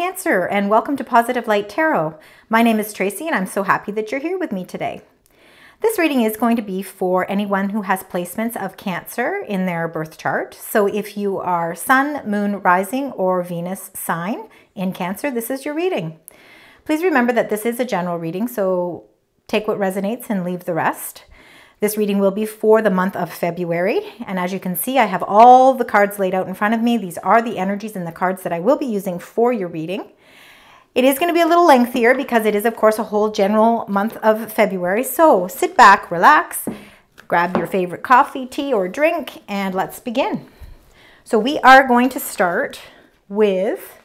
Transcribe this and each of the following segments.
Cancer, and welcome to Positive Light Tarot. My name is Tracy, and I'm so happy that you're here with me today. This reading is going to be for anyone who has placements of Cancer in their birth chart. So if you are Sun, Moon, Rising, or Venus sign in Cancer, this is your reading. Please remember that this is a general reading, so take what resonates and leave the rest. This reading will be for the month of February. And as you can see, I have all the cards laid out in front of me. These are the energies and the cards that I will be using for your reading. It is going to be a little lengthier because it is, of course, a whole general month of February. So sit back, relax, grab your favorite coffee, tea, or drink, and let's begin. So we are going to start with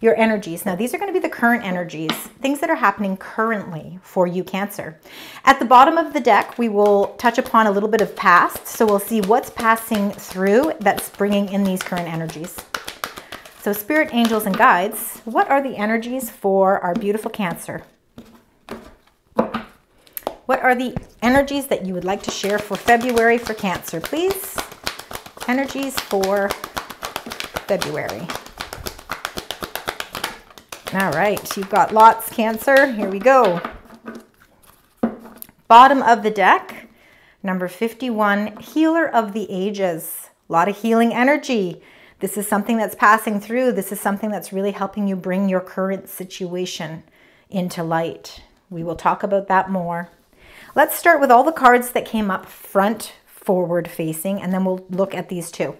your energies. Now, these are going to be the current energies, things that are happening currently for you, Cancer. At the bottom of the deck, we will touch upon a little bit of past. So we'll see what's passing through that's bringing in these current energies. So spirit, angels, and guides, what are the energies for our beautiful Cancer? What are the energies that you would like to share for February for Cancer, please? Energies for February. All right, you've got lots, Cancer. Here we go. Bottom of the deck, number 51, Healer of the Ages. A lot of healing energy. This is something that's passing through. This is something that's really helping you bring your current situation into light. We will talk about that more. Let's start with all the cards that came up front, forward facing, and then we'll look at these two.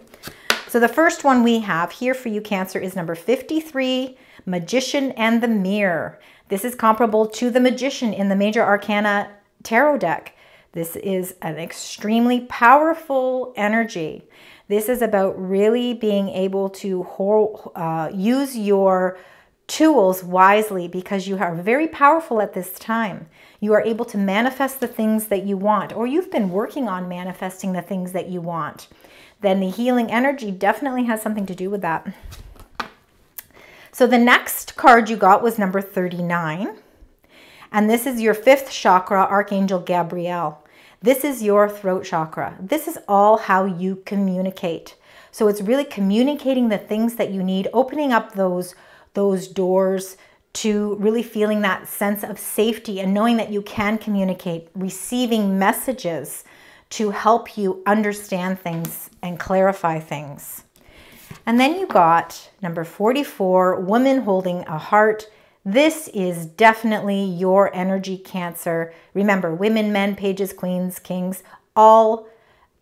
So the first one we have here for you, Cancer, is number 53, Magician and the Mirror. This is comparable to the Magician in the Major Arcana Tarot deck. This is an extremely powerful energy. This is about really being able to uh, use your tools wisely because you are very powerful at this time. You are able to manifest the things that you want, or you've been working on manifesting the things that you want. Then the healing energy definitely has something to do with that. So the next card you got was number 39. And this is your fifth chakra, Archangel Gabriel. This is your throat chakra. This is all how you communicate. So it's really communicating the things that you need, opening up those, those doors to really feeling that sense of safety and knowing that you can communicate, receiving messages to help you understand things and clarify things. And then you got number 44, woman holding a heart. This is definitely your energy cancer. Remember, women, men, pages, queens, kings, all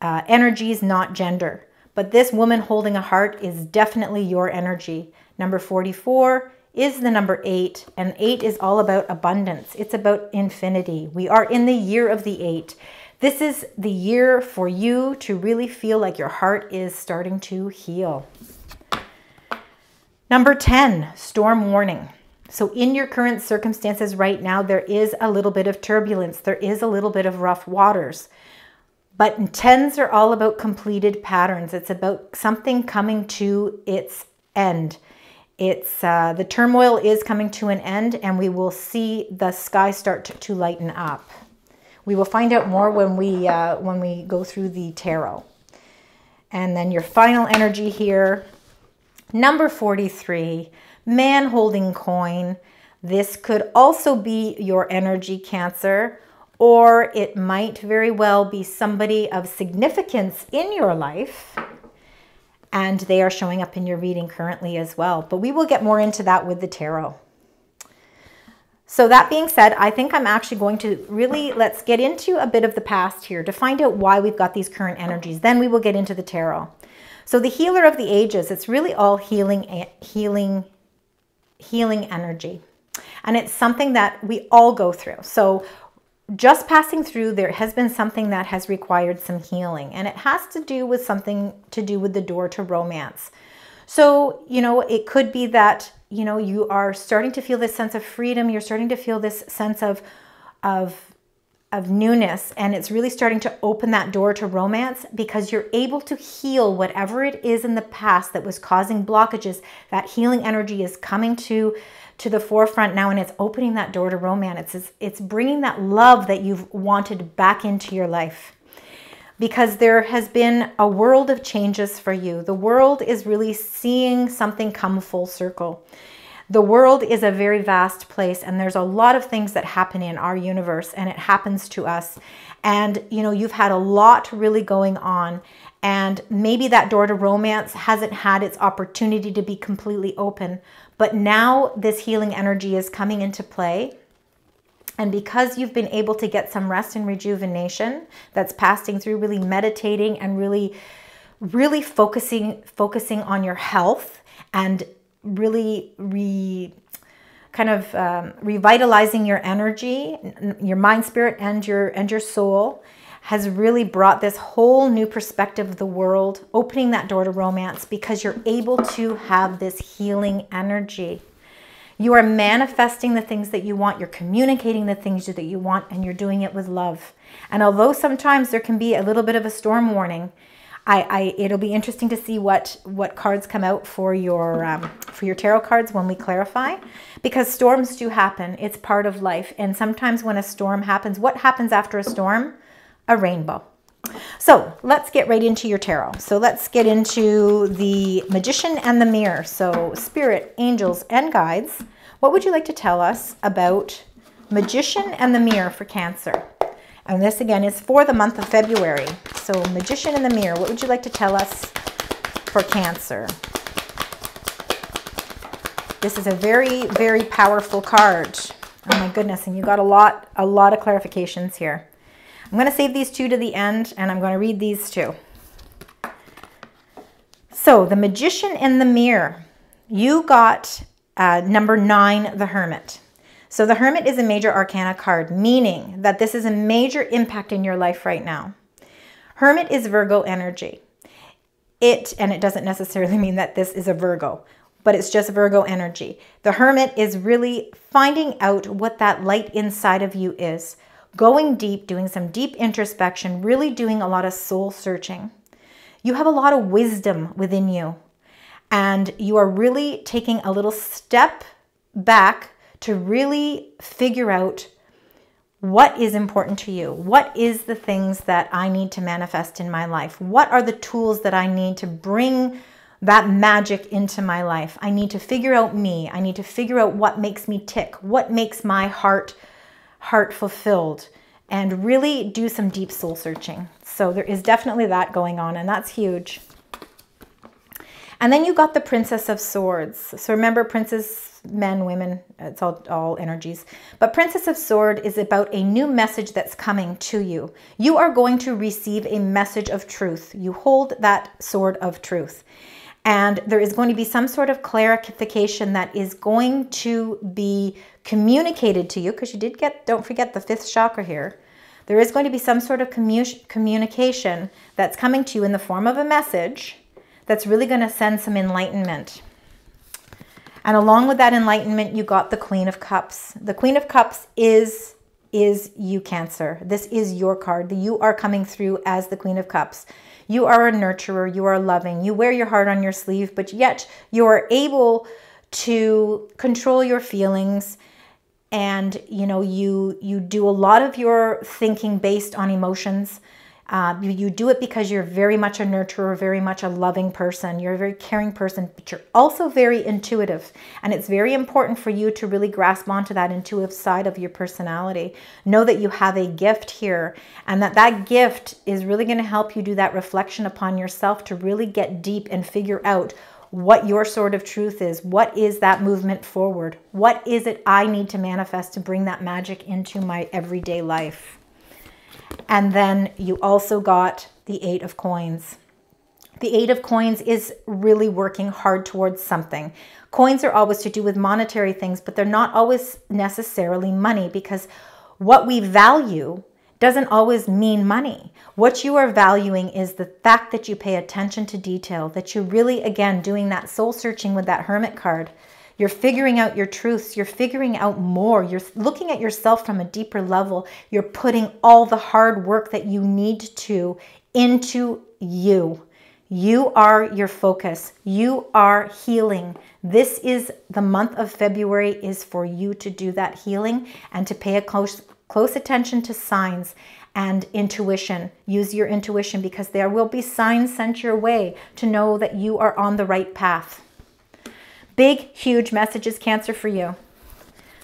uh, energies, not gender. But this woman holding a heart is definitely your energy. Number 44 is the number eight, and eight is all about abundance. It's about infinity. We are in the year of the eight. This is the year for you to really feel like your heart is starting to heal. Number 10, storm warning. So in your current circumstances right now, there is a little bit of turbulence. There is a little bit of rough waters. But 10s are all about completed patterns. It's about something coming to its end. It's uh, the turmoil is coming to an end and we will see the sky start to, lighten up. We will find out more when we, uh, when we go through the tarot. And then your final energy here Number 43, man holding coin. This could also be your energy cancer, or it might very well be somebody of significance in your life and they are showing up in your reading currently as well. But we will get more into that with the tarot. So that being said, I think I'm actually going to really, let's get into a bit of the past here to find out why we've got these current energies. Then we will get into the tarot. So the healer of the ages, it's really all healing, healing, healing energy. And it's something that we all go through. So just passing through, there has been something that has required some healing. And it has to do with something to do with the door to romance. So, you know, it could be that, you know, you are starting to feel this sense of freedom. You're starting to feel this sense of, of of newness and it's really starting to open that door to romance because you're able to heal whatever it is in the past that was causing blockages. That healing energy is coming to to the forefront now and it's opening that door to romance. It's it's bringing that love that you've wanted back into your life. Because there has been a world of changes for you. The world is really seeing something come full circle The world is a very vast place and there's a lot of things that happen in our universe and it happens to us. And you know, you've had a lot really going on and maybe that door to romance hasn't had its opportunity to be completely open, but now this healing energy is coming into play. And because you've been able to get some rest and rejuvenation that's passing through really meditating and really really focusing focusing on your health and really re kind of um, revitalizing your energy, your mind, spirit, and your and your soul has really brought this whole new perspective of the world, opening that door to romance because you're able to have this healing energy. You are manifesting the things that you want, you're communicating the things that you want, and you're doing it with love. And although sometimes there can be a little bit of a storm warning, I, I, it'll be interesting to see what what cards come out for your um, for your tarot cards when we clarify, because storms do happen. It's part of life, and sometimes when a storm happens, what happens after a storm? A rainbow. So let's get right into your tarot. So let's get into the Magician and the Mirror. So Spirit, Angels, and Guides. What would you like to tell us about Magician and the Mirror for Cancer? And this again is for the month of February. So Magician in the Mirror, what would you like to tell us for Cancer? This is a very, very powerful card. Oh my goodness, and you got a lot, a lot of clarifications here. I'm going to save these two to the end, and I'm going to read these two. So, the Magician in the Mirror. You got uh, number nine, the Hermit. So the Hermit is a major arcana card, meaning that this is a major impact in your life right now. Hermit is Virgo energy. It, and it doesn't necessarily mean that this is a Virgo, but it's just Virgo energy. The Hermit is really finding out what that light inside of you is, going deep, doing some deep introspection, really doing a lot of soul searching. You have a lot of wisdom within you, and you are really taking a little step back to really figure out what is important to you? What is the things that I need to manifest in my life? What are the tools that I need to bring that magic into my life? I need to figure out me. I need to figure out what makes me tick, what makes my heart heart fulfilled and really do some deep soul searching. So there is definitely that going on and that's huge. And then you got the Princess of Swords. So remember, Princess, men, women, it's all, all energies. But Princess of Sword is about a new message that's coming to you. You are going to receive a message of truth. You hold that sword of truth. And there is going to be some sort of clarification that is going to be communicated to you, because you did get, don't forget the fifth chakra here. There is going to be some sort of commu communication that's coming to you in the form of a message that's really going to send some enlightenment. And along with that enlightenment, you got the Queen of Cups. The Queen of Cups is is you Cancer. This is your card. You are coming through as the Queen of Cups. You are a nurturer, you are loving. You wear your heart on your sleeve, but yet you are able to control your feelings and you know you you do a lot of your thinking based on emotions Um, you, you do it because you're very much a nurturer, very much a loving person. You're a very caring person, but you're also very intuitive. And it's very important for you to really grasp onto that intuitive side of your personality. Know that you have a gift here and that that gift is really going to help you do that reflection upon yourself to really get deep and figure out what your sort of truth is. What is that movement forward? What is it I need to manifest to bring that magic into my everyday life? And then you also got the Eight of Coins. The Eight of Coins is really working hard towards something. Coins are always to do with monetary things, but they're not always necessarily money because what we value doesn't always mean money. What you are valuing is the fact that you pay attention to detail, that you're really, again, doing that soul searching with that hermit card, you're figuring out your truths. You're figuring out more. You're looking at yourself from a deeper level. You're putting all the hard work that you need to into you. You are your focus. You are healing. This is the month of February is for you to do that healing and to pay a close close attention to signs and intuition. Use your intuition because there will be signs sent your way to know that you are on the right path. Big, huge messages, Cancer, for you.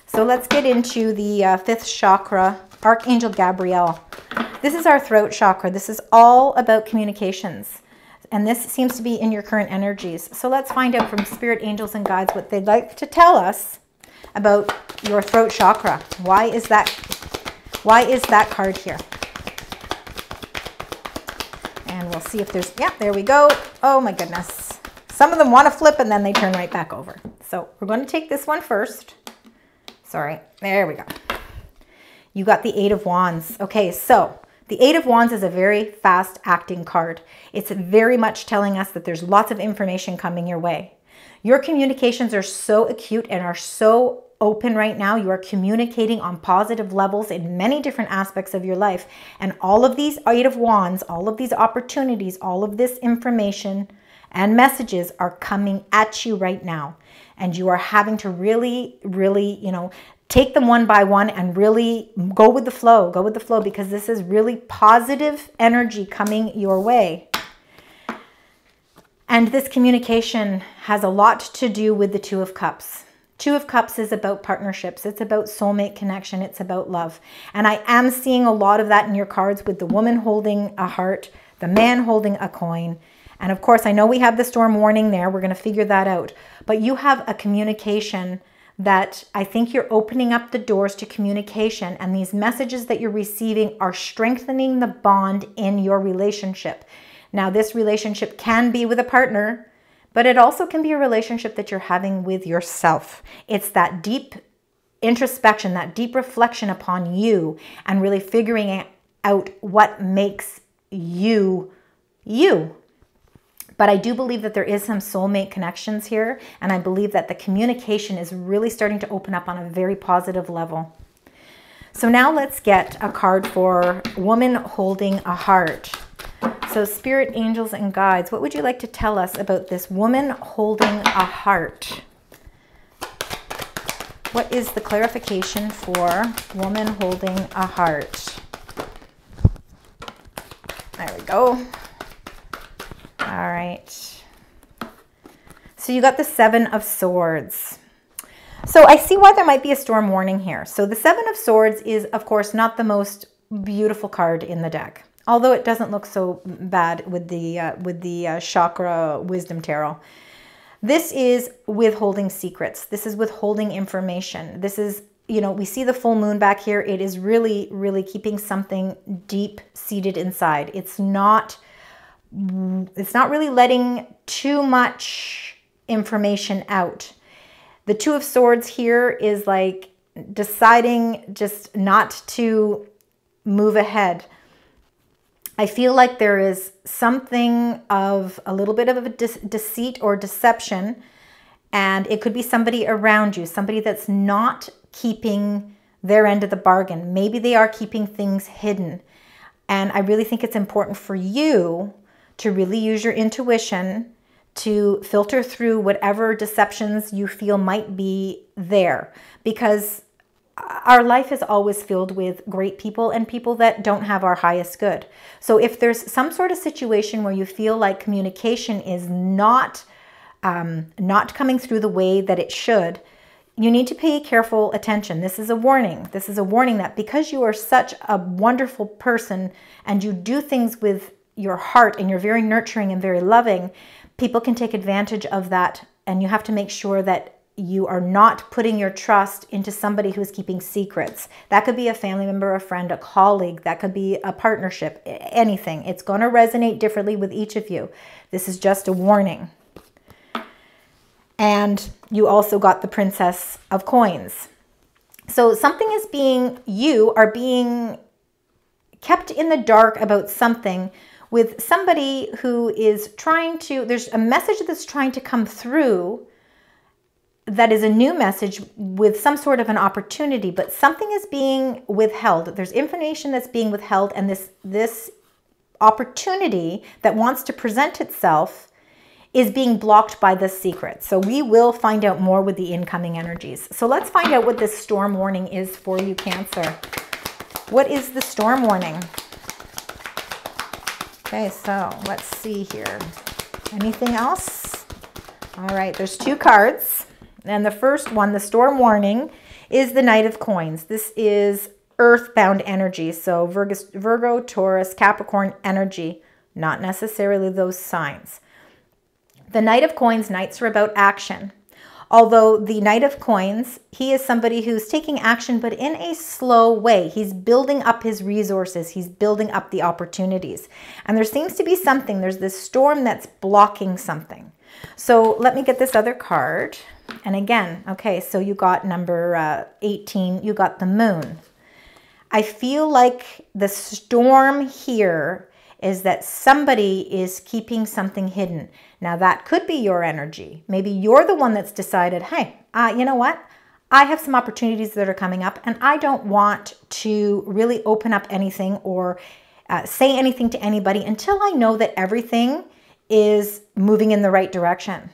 So let's get into the uh, fifth chakra, Archangel Gabriel. This is our throat chakra. This is all about communications. And this seems to be in your current energies. So let's find out from spirit angels and guides what they'd like to tell us about your throat chakra. Why is that why is that card here? And we'll see if there's yeah, there we go. Oh my goodness. Some of them want to flip and then they turn right back over. So we're going to take this one first. Sorry. There we go. You got the Eight of Wands. Okay, so the Eight of Wands is a very fast acting card. It's very much telling us that there's lots of information coming your way. Your communications are so acute and are so open right now. You are communicating on positive levels in many different aspects of your life. And all of these Eight of Wands, all of these opportunities, all of this information and messages are coming at you right now. And you are having to really, really, you know, take them one by one and really go with the flow. Go with the flow because this is really positive energy coming your way. And this communication has a lot to do with the Two of Cups. Two of Cups is about partnerships. It's about soulmate connection. It's about love. And I am seeing a lot of that in your cards with the woman holding a heart, the man holding a coin, and of course, I know we have the storm warning there. We're going to figure that out. But you have a communication that I think you're opening up the doors to communication, and these messages that you're receiving are strengthening the bond in your relationship. Now, this relationship can be with a partner, but it also can be a relationship that you're having with yourself. It's that deep introspection, that deep reflection upon you, and really figuring out what makes you you but I do believe that there is some soulmate connections here, and I believe that the communication is really starting to open up on a very positive level. So now let's get a card for woman holding a heart. So spirit, angels, and guides, what would you like to tell us about this woman holding a heart? What is the clarification for woman holding a heart? There we go. All right. So you got the Seven of Swords. So I see why there might be a storm warning here. So the Seven of Swords is, of course, not the most beautiful card in the deck, although it doesn't look so bad with the uh, with the uh, Chakra Wisdom Tarot. This is withholding secrets. This is withholding information. This is, you know, we see the full moon back here. It is really, really keeping something deep seated inside. It's not it's not really letting too much information out. The Two of Swords here is like deciding just not to move ahead. I feel like there is something of a little bit of a de deceit or deception, and it could be somebody around you, somebody that's not keeping their end of the bargain. Maybe they are keeping things hidden. And I really think it's important for you to really use your intuition to filter through whatever deceptions you feel might be there because our life is always filled with great people and people that don't have our highest good. So if there's some sort of situation where you feel like communication is not um, not coming through the way that it should, you need to pay careful attention. This is a warning. This is a warning that because you are such a wonderful person and you do things with your heart and you're very nurturing and very loving, people can take advantage of that. And you have to make sure that you are not putting your trust into somebody who's keeping secrets. That could be a family member, a friend, a colleague, that could be a partnership, anything. It's going to resonate differently with each of you. This is just a warning. And you also got the Princess of Coins. So something is being, you are being kept in the dark about something with somebody who is trying to, there's a message that's trying to come through that is a new message with some sort of an opportunity, but something is being withheld. There's information that's being withheld, and this, this opportunity that wants to present itself is being blocked by this secret. So we will find out more with the incoming energies. So let's find out what this storm warning is for you, Cancer. What is the storm warning? Okay, so let's see here. Anything else All right, there's two cards. And the first one, the storm warning, is the Knight of Coins. This is earthbound energy. So Virgo, Virgo, Taurus, Capricorn energy, not necessarily those signs. The Knight of Coins, Knights are about action. Although the Knight of Coins, he is somebody who's taking action, but in a slow way. He's building up his resources. He's building up the opportunities. And there seems to be something, there's this storm that's blocking something. So let me get this other card. And again, okay, so you got number uh, 18, you got the moon. I feel like the storm here is that somebody is keeping something hidden. Now, that could be your energy. Maybe you're the one that's decided, hey, uh, you know what? I have some opportunities that are coming up, and I don't want to really open up anything or uh, say anything to anybody until I know that everything is moving in the right direction.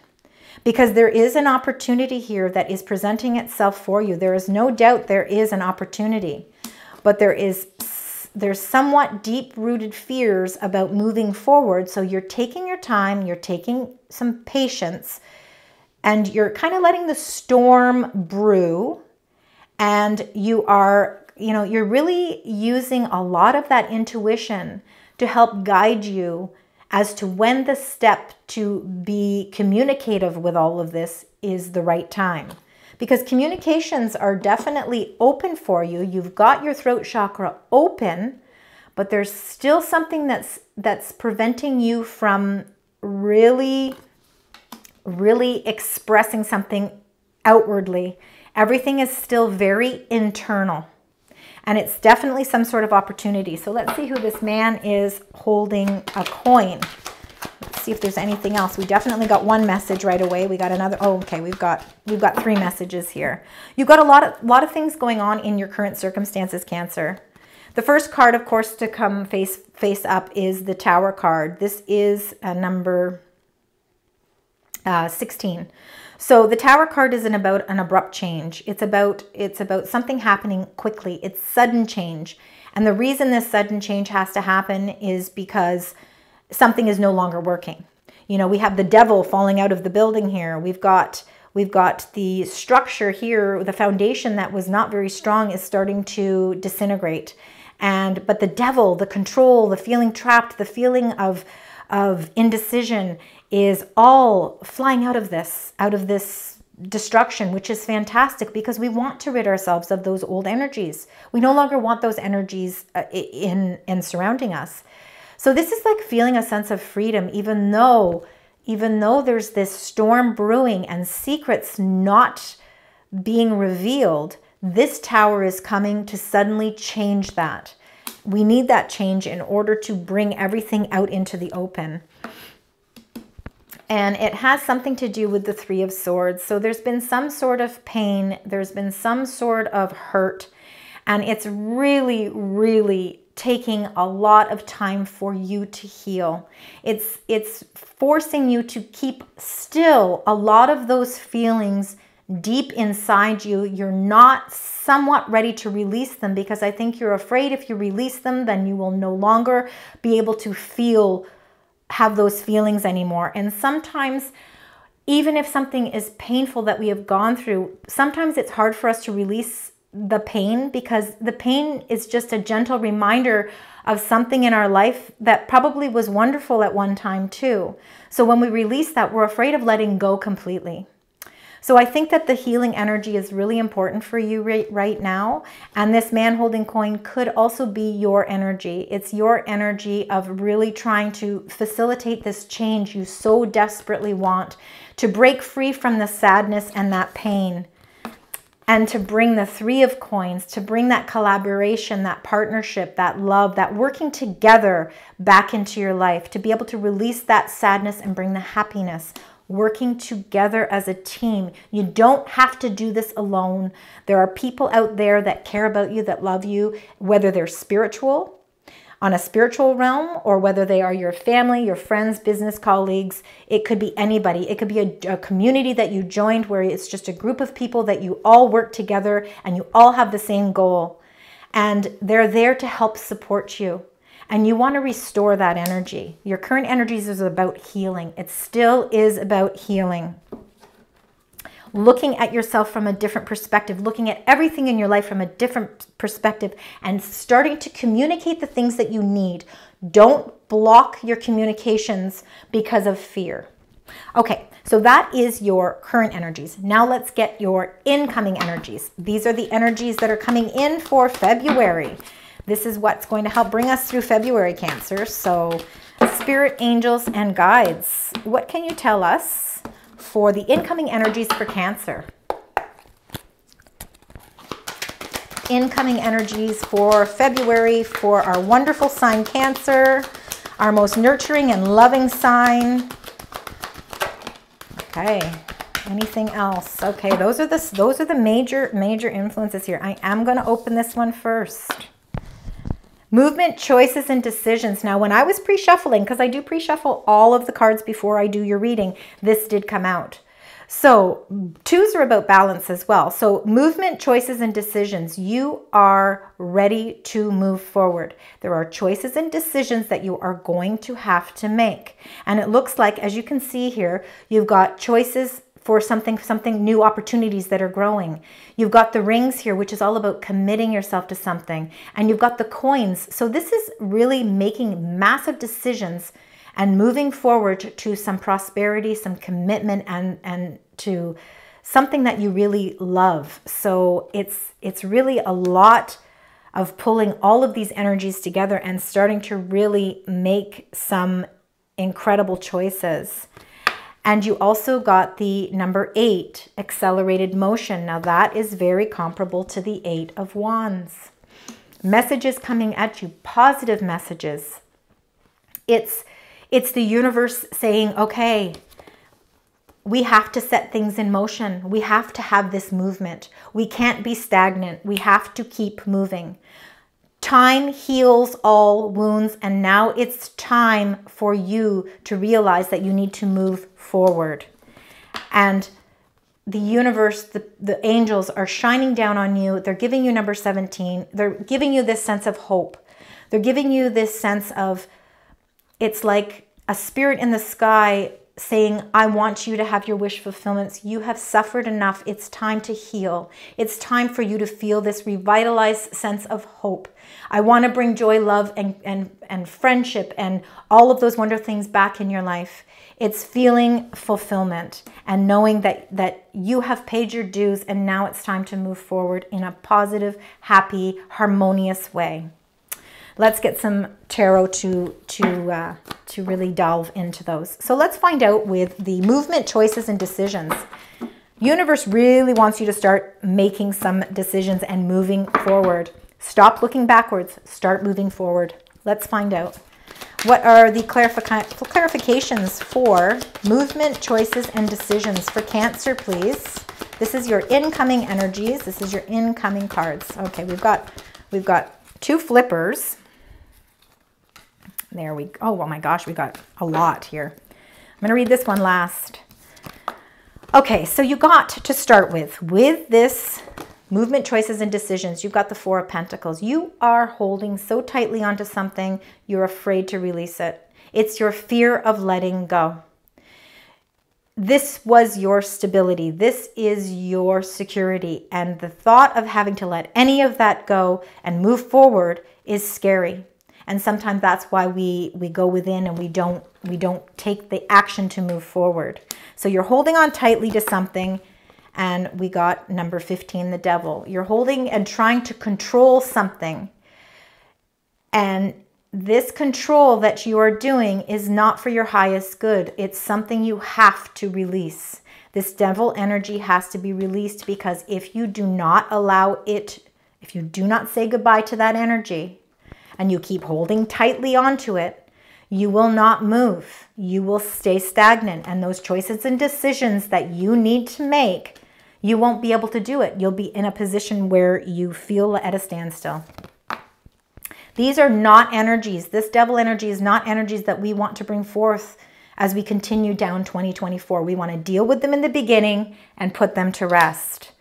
Because there is an opportunity here that is presenting itself for you. There is no doubt there is an opportunity, but there is there's somewhat deep rooted fears about moving forward. So you're taking your time, you're taking some patience, and you're kind of letting the storm brew. And you are, you know, you're really using a lot of that intuition to help guide you as to when the step to be communicative with all of this is the right time because communications are definitely open for you. You've got your throat chakra open, but there's still something that's that's preventing you from really really expressing something outwardly. Everything is still very internal. And it's definitely some sort of opportunity. So let's see who this man is holding a coin see if there's anything else. We definitely got one message right away. We got another. Oh, okay. We've got we've got three messages here. You've got a lot of lot of things going on in your current circumstances, Cancer. The first card, of course, to come face face up is the Tower card. This is a number uh, 16. So the Tower card isn't about an abrupt change. It's about it's about something happening quickly. It's sudden change. And the reason this sudden change has to happen is because something is no longer working. You know, we have the devil falling out of the building here. We've got we've got the structure here, the foundation that was not very strong is starting to disintegrate. And but the devil, the control, the feeling trapped, the feeling of of indecision is all flying out of this, out of this destruction, which is fantastic because we want to rid ourselves of those old energies. We no longer want those energies uh, in in surrounding us. So this is like feeling a sense of freedom, even though, even though there's this storm brewing and secrets not being revealed, this tower is coming to suddenly change that. We need that change in order to bring everything out into the open. And it has something to do with the Three of Swords. So there's been some sort of pain, there's been some sort of hurt, and it's really, really taking a lot of time for you to heal. It's it's forcing you to keep still a lot of those feelings deep inside you. You're not somewhat ready to release them because I think you're afraid if you release them then you will no longer be able to feel have those feelings anymore. And sometimes even if something is painful that we have gone through, sometimes it's hard for us to release the pain because the pain is just a gentle reminder of something in our life that probably was wonderful at one time too. So when we release that, we're afraid of letting go completely. So I think that the healing energy is really important for you right, now. And this man holding coin could also be your energy. It's your energy of really trying to facilitate this change you so desperately want to break free from the sadness and that pain and to bring the three of coins, to bring that collaboration, that partnership, that love, that working together back into your life, to be able to release that sadness and bring the happiness, working together as a team. You don't have to do this alone. There are people out there that care about you, that love you, whether they're spiritual, on a spiritual realm or whether they are your family, your friends, business colleagues. It could be anybody. It could be a, a, community that you joined where it's just a group of people that you all work together and you all have the same goal. And they're there to help support you. And you want to restore that energy. Your current energies is about healing. It still is about healing. Looking at yourself from a different perspective, looking at everything in your life from a different perspective, and starting to communicate the things that you need. Don't block your communications because of fear. Okay, so that is your current energies. Now let's get your incoming energies. These are the energies that are coming in for February. This is what's going to help bring us through February, Cancer. So, spirit, angels, and guides. What can you tell us for the incoming energies for Cancer? Incoming energies for February for our wonderful sign Cancer, our most nurturing and loving sign. Okay. Anything else? Okay, those are the those are the major major influences here. I am going to open this one first. Movement, choices, and decisions. Now, when I was pre-shuffling, because I do pre-shuffle all of the cards before I do your reading, this did come out. So twos are about balance as well. So movement, choices, and decisions. You are ready to move forward. There are choices and decisions that you are going to have to make. And it looks like, as you can see here, you've got choices for something something new opportunities that are growing. You've got the rings here which is all about committing yourself to something and you've got the coins. So this is really making massive decisions and moving forward to some prosperity, some commitment, and, and to something that you really love. So it's, it's really a lot of pulling all of these energies together and starting to really make some incredible choices. And you also got the number eight, accelerated motion. Now that is very comparable to the eight of wands. Messages coming at you, positive messages. It's it's the universe saying, okay, we have to set things in motion. We have to have this movement. We can't be stagnant. We have to keep moving. Time heals all wounds, and now it's time for you to realize that you need to move forward. And the universe, the, the angels are shining down on you. They're giving you number 17. They're giving you this sense of hope. They're giving you this sense of it's like a spirit in the sky saying, I want you to have your wish fulfillments. You have suffered enough. It's time to heal. It's time for you to feel this revitalized sense of hope. I want to bring joy, love, and, and, and friendship and all of those wonderful things back in your life. It's feeling fulfillment and knowing that, that you have paid your dues and now it's time to move forward in a positive, happy, harmonious way let's get some tarot to to uh, to really delve into those. So let's find out with the movement, choices, and decisions. Universe really wants you to start making some decisions and moving forward. Stop looking backwards. Start moving forward. Let's find out. What are the clarifications for movement, choices, and decisions for Cancer, please? This is your incoming energies. This is your incoming cards. Okay, we've got we've got two flippers. There we go. Oh, oh my gosh, we got a lot here. I'm going to read this one last. Okay, so you got to start with, with this movement, choices, and decisions, you've got the Four of Pentacles. You are holding so tightly onto something, you're afraid to release it. It's your fear of letting go. This was your stability. This is your security. And the thought of having to let any of that go and move forward is scary and sometimes that's why we we go within and we don't we don't take the action to move forward. So you're holding on tightly to something and we got number 15 the devil. You're holding and trying to control something. And this control that you are doing is not for your highest good. It's something you have to release. This devil energy has to be released because if you do not allow it if you do not say goodbye to that energy and you keep holding tightly onto it, you will not move. You will stay stagnant. And those choices and decisions that you need to make, you won't be able to do it. You'll be in a position where you feel at a standstill. These are not energies. This devil energy is not energies that we want to bring forth as we continue down 2024. We want to deal with them in the beginning and put them to rest.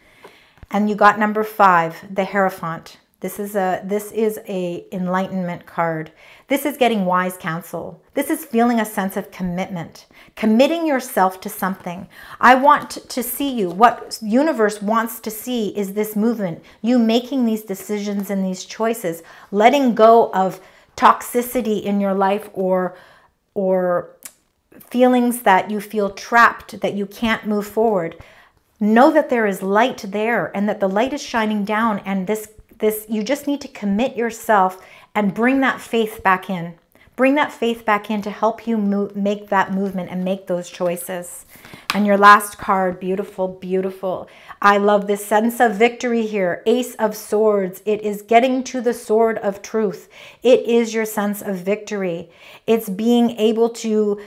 And you got number five, the Hierophant. This is a this is a enlightenment card. This is getting wise counsel. This is feeling a sense of commitment, committing yourself to something. I want to see you. What universe wants to see is this movement, you making these decisions and these choices, letting go of toxicity in your life or or feelings that you feel trapped, that you can't move forward. Know that there is light there and that the light is shining down and this this you just need to commit yourself and bring that faith back in. Bring that faith back in to help you move, make that movement and make those choices. And your last card, beautiful, beautiful. I love this sense of victory here. Ace of Swords. It is getting to the sword of truth. It is your sense of victory. It's being able to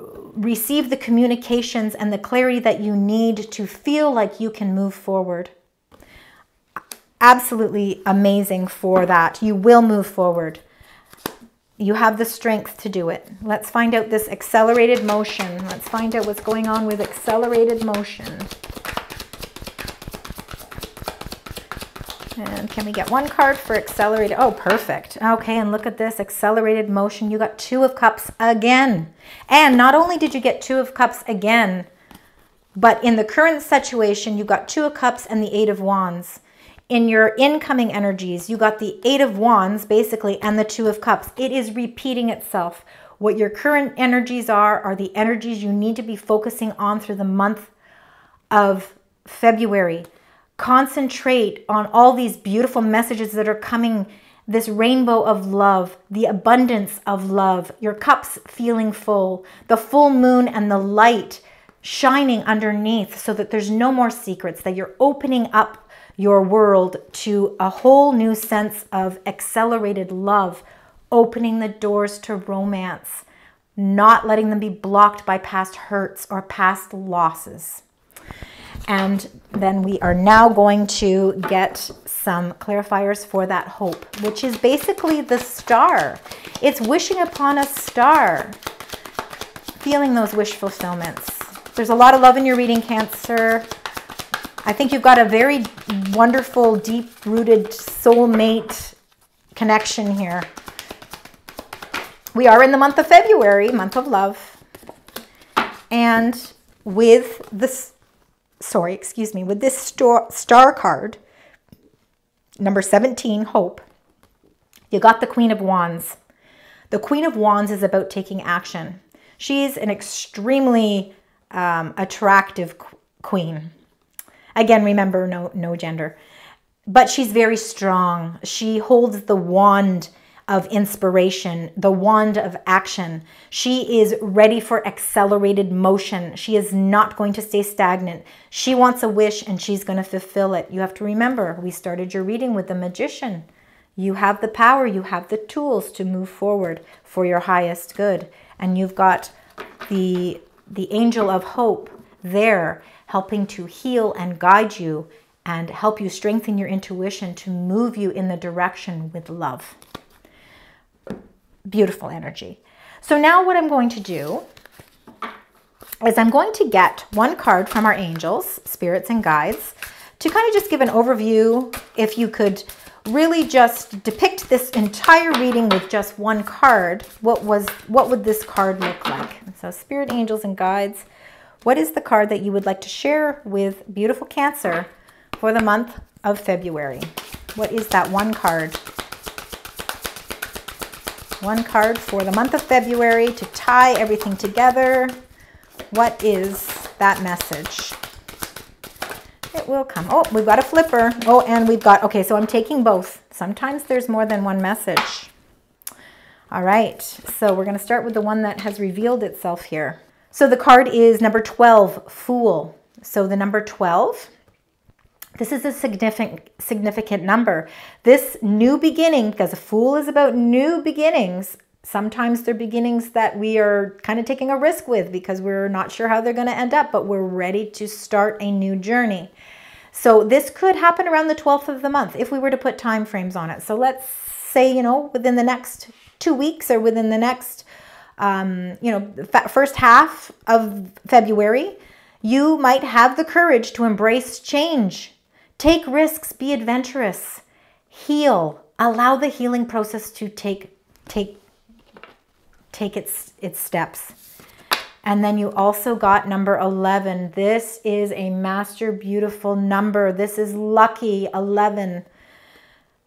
receive the communications and the clarity that you need to feel like you can move forward absolutely amazing for that. You will move forward. You have the strength to do it. Let's find out this accelerated motion. Let's find out what's going on with accelerated motion. And can we get one card for accelerated? Oh, perfect. Okay, and look at this accelerated motion. You got two of cups again. And not only did you get two of cups again, but in the current situation, you got two of cups and the eight of wands in your incoming energies, you got the Eight of Wands, basically, and the Two of Cups. It is repeating itself. What your current energies are, are the energies you need to be focusing on through the month of February. Concentrate on all these beautiful messages that are coming, this rainbow of love, the abundance of love, your cups feeling full, the full moon and the light shining underneath so that there's no more secrets, that you're opening up your world to a whole new sense of accelerated love, opening the doors to romance, not letting them be blocked by past hurts or past losses. And then we are now going to get some clarifiers for that hope, which is basically the star. It's wishing upon a star, feeling those wish fulfillments. There's a lot of love in your reading, Cancer. I think you've got a very wonderful, deep-rooted soulmate connection here. We are in the month of February, month of love. And with this, sorry, excuse me, with this star, star card, number 17, Hope, you got the Queen of Wands. The Queen of Wands is about taking action. She's an extremely um, attractive queen. Again, remember, no, no gender. But she's very strong. She holds the wand of inspiration, the wand of action. She is ready for accelerated motion. She is not going to stay stagnant. She wants a wish and she's going to fulfill it. You have to remember, we started your reading with the magician. You have the power, you have the tools to move forward for your highest good. And you've got the, the angel of hope there helping to heal and guide you and help you strengthen your intuition to move you in the direction with love. Beautiful energy. So now what I'm going to do is I'm going to get one card from our angels, spirits and guides, to kind of just give an overview. If you could really just depict this entire reading with just one card, what was what would this card look like? So spirit angels and guides, what is the card that you would like to share with beautiful Cancer for the month of February? What is that one card? One card for the month of February to tie everything together. What is that message? It will come. Oh, we've got a flipper. Oh, and we've got, okay, so I'm taking both. Sometimes there's more than one message. All right, so we're going to start with the one that has revealed itself here. So the card is number 12, Fool. So the number 12, this is a significant, significant number. This new beginning, because a Fool is about new beginnings, sometimes they're beginnings that we are kind of taking a risk with because we're not sure how they're going to end up, but we're ready to start a new journey. So this could happen around the 12th of the month if we were to put time frames on it. So let's say, you know, within the next two weeks or within the next um, you know, first half of February, you might have the courage to embrace change, take risks, be adventurous, heal. Allow the healing process to take take take its its steps. And then you also got number 11. This is a master beautiful number. This is lucky 11.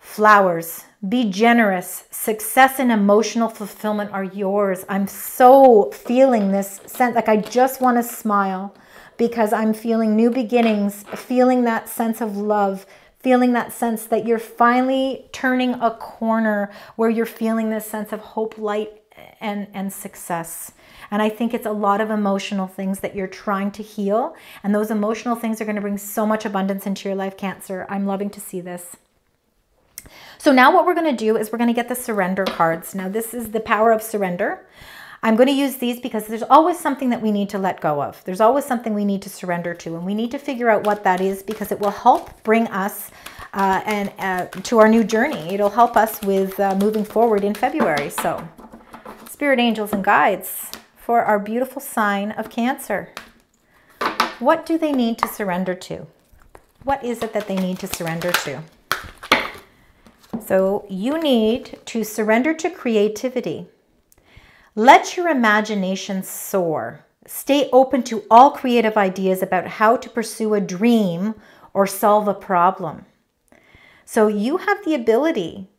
Flowers. Be generous. Success and emotional fulfillment are yours. I'm so feeling this sense like I just want to smile because I'm feeling new beginnings, feeling that sense of love, feeling that sense that you're finally turning a corner where you're feeling this sense of hope, light, and, and success. And I think it's a lot of emotional things that you're trying to heal. And those emotional things are going to bring so much abundance into your life, Cancer. I'm loving to see this. So now what we're going to do is we're going to get the surrender cards. Now this is the power of surrender. I'm going to use these because there's always something that we need to let go of. There's always something we need to surrender to, and we need to figure out what that is because it will help bring us uh, and uh, to our new journey. It'll help us with uh, moving forward in February. So, spirit angels and guides for our beautiful sign of Cancer. What do they need to surrender to? What is it that they need to surrender to? So you need to surrender to creativity. Let your imagination soar. Stay open to all creative ideas about how to pursue a dream or solve a problem. So you have the ability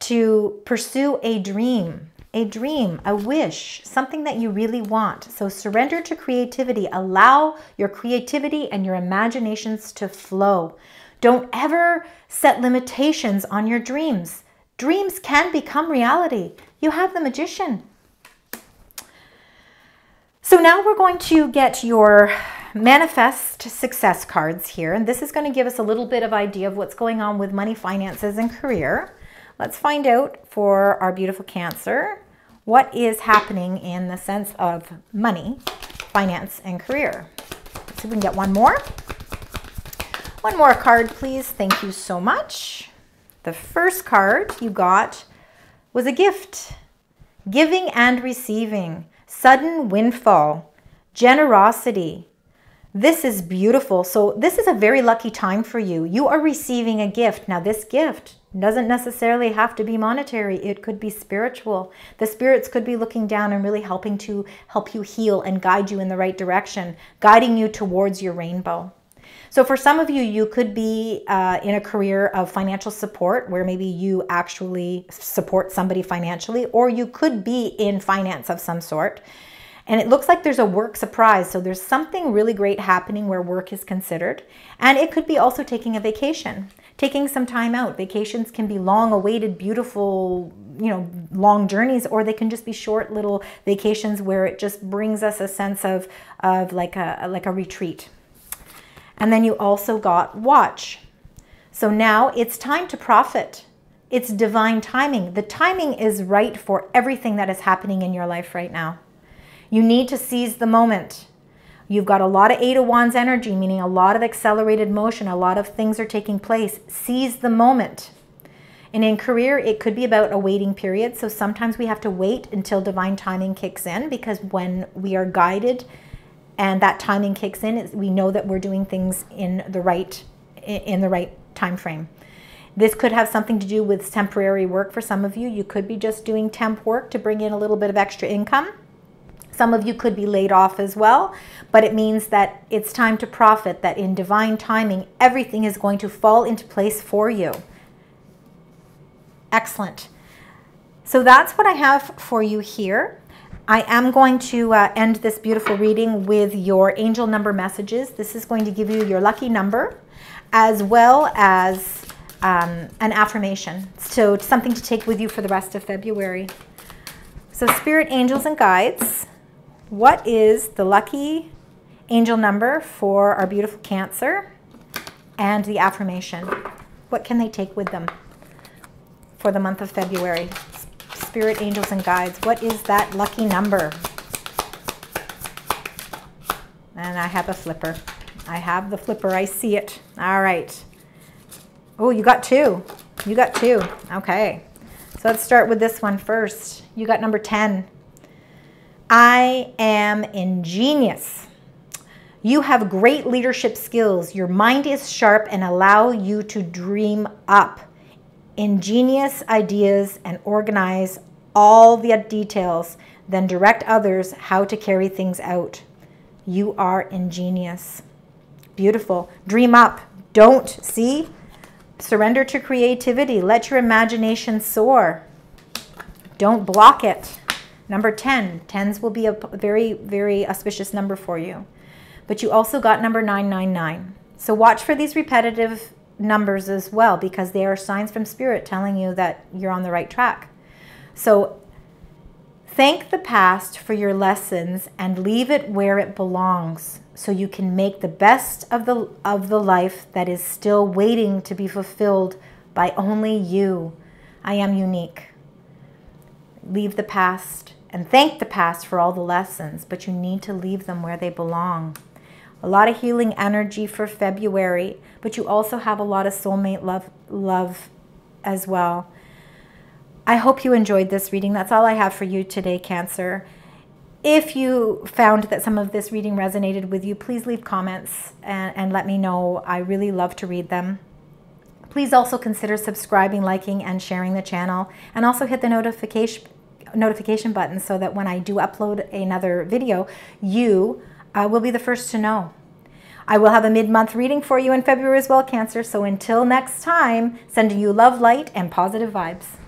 to pursue a dream, a dream, a wish, something that you really want. So surrender to creativity. Allow your creativity and your imaginations to flow. Don't ever set limitations on your dreams. Dreams can become reality. You have the magician. So now we're going to get your manifest success cards here. And this is going to give us a little bit of idea of what's going on with money, finances, and career. Let's find out for our beautiful Cancer what is happening in the sense of money, finance, and career. Let's see if we can get one more. One more card, please. Thank you so much. The first card you got was a gift. Giving and receiving sudden windfall, generosity. This is beautiful. So this is a very lucky time for you. You are receiving a gift. Now this gift doesn't necessarily have to be monetary. It could be spiritual. The spirits could be looking down and really helping to help you heal and guide you in the right direction, guiding you towards your rainbow. So for some of you, you could be uh, in a career of financial support where maybe you actually support somebody financially, or you could be in finance of some sort. And it looks like there's a work surprise. So there's something really great happening where work is considered. And it could be also taking a vacation, taking some time out. Vacations can be long awaited, beautiful, you know, long journeys, or they can just be short little vacations where it just brings us a sense of, of like a, like a retreat. And then you also got watch. So now it's time to profit. It's divine timing. The timing is right for everything that is happening in your life right now. You need to seize the moment. You've got a lot of Eight of Wands energy, meaning a lot of accelerated motion, a lot of things are taking place. Seize the moment. And in career, it could be about a waiting period. So sometimes we have to wait until divine timing kicks in because when we are guided and that timing kicks in, we know that we're doing things in the right in the right time frame. This could have something to do with temporary work for some of you. You could be just doing temp work to bring in a little bit of extra income. Some of you could be laid off as well, but it means that it's time to profit, that in divine timing, everything is going to fall into place for you. Excellent. So that's what I have for you here. I am going to uh, end this beautiful reading with your angel number messages. This is going to give you your lucky number as well as um, an affirmation. So something to take with you for the rest of February. So spirit angels and guides, what is the lucky angel number for our beautiful Cancer and the affirmation? What can they take with them for the month of February? Spirit angels and guides. What is that lucky number? And I have a flipper. I have the flipper. I see it. All right. Oh, you got two. You got two. Okay. So let's start with this one first. You got number 10. I am ingenious. You have great leadership skills. Your mind is sharp and allow you to dream up ingenious ideas and organize all the details, then direct others how to carry things out. You are ingenious. Beautiful. Dream up. Don't see. Surrender to creativity. Let your imagination soar. Don't block it. Number 10. Tens will be a very, very auspicious number for you. But you also got number 999. So watch for these repetitive numbers as well because they are signs from spirit telling you that you're on the right track. So thank the past for your lessons and leave it where it belongs so you can make the best of the of the life that is still waiting to be fulfilled by only you. I am unique. Leave the past and thank the past for all the lessons, but you need to leave them where they belong. A lot of healing energy for February, but you also have a lot of soulmate love love as well. I hope you enjoyed this reading. That's all I have for you today, Cancer. If you found that some of this reading resonated with you, please leave comments and, and let me know. I really love to read them. Please also consider subscribing, liking, and sharing the channel, and also hit the notification notification button so that when I do upload another video, you uh, will be the first to know. I will have a mid-month reading for you in February as well, Cancer. So until next time, sending you love, light, and positive vibes.